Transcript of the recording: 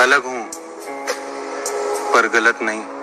अलग हूँ पर गलत नहीं।